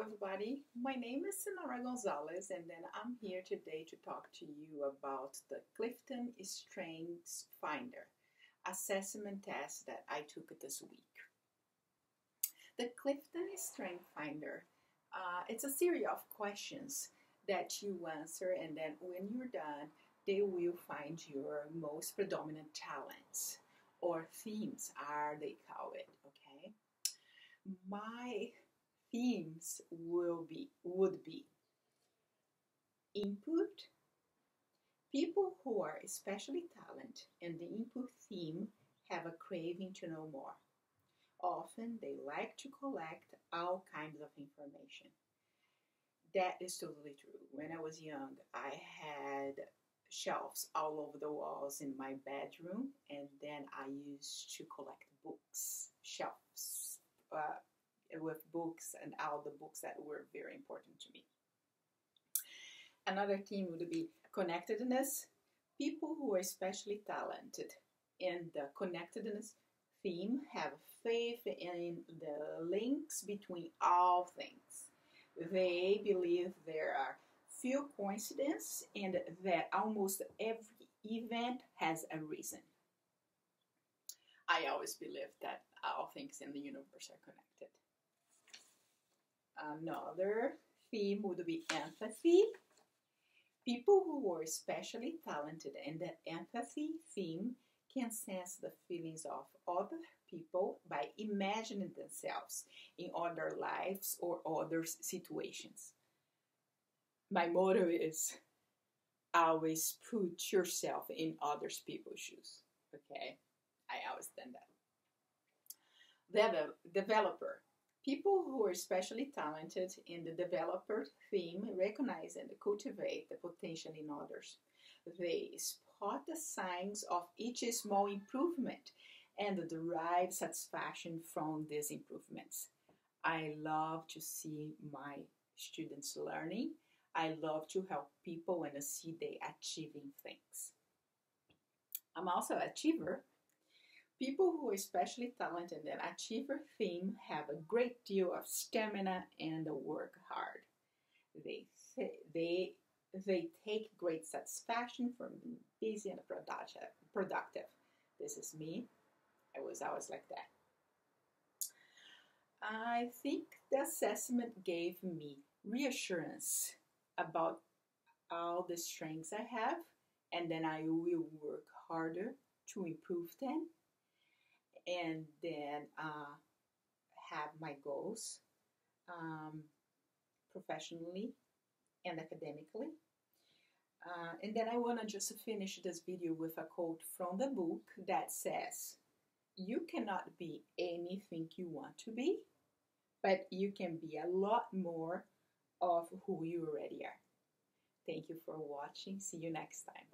Everybody. My name is Cinara Gonzalez, and then I'm here today to talk to you about the Clifton Strengths Finder assessment test that I took this week. The Clifton Strength Finder, uh, it's a series of questions that you answer, and then when you're done, they will find your most predominant talents or themes, are they call it, okay? My themes will be would be input people who are especially talented and the input theme have a craving to know more. Often they like to collect all kinds of information. That is totally true. When i was young i had shelves all over the walls in my bedroom and then i used to collect books shelves uh, with books and all the books that were very important to me. Another theme would be connectedness. People who are especially talented in the connectedness theme have faith in the links between all things. They believe there are few coincidences and that almost every event has a reason. I always believe that all things in the universe are connected. Another theme would be empathy. People who are especially talented in the empathy theme can sense the feelings of other people by imagining themselves in other lives or other situations. My motto is always put yourself in other people's shoes. Okay, I always done that. The developer People who are especially talented in the developer theme recognize and cultivate the potential in others. They spot the signs of each small improvement and derive satisfaction from these improvements. I love to see my students learning. I love to help people and see they achieving things. I'm also an achiever People who are especially talented and achiever theme have a great deal of stamina and work hard. They, they, they take great satisfaction from being busy and productive. This is me. I was always like that. I think the assessment gave me reassurance about all the strengths I have, and then I will work harder to improve them and then uh, have my goals um, professionally and academically. Uh, and then I want to just finish this video with a quote from the book that says, You cannot be anything you want to be, but you can be a lot more of who you already are. Thank you for watching. See you next time.